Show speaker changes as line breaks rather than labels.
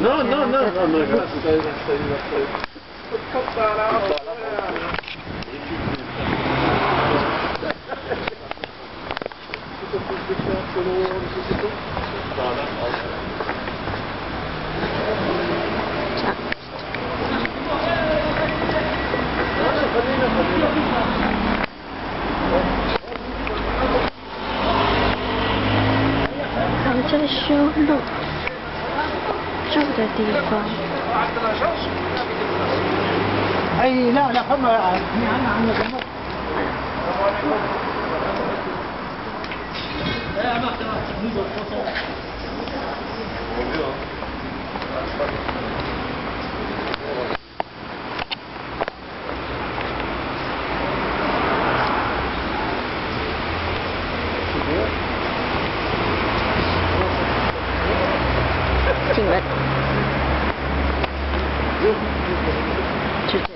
No, no, no, no, no.
Cut that out.
Come to show, look. شوف ده تليفون
أي لا لا فما أنا عم
Çift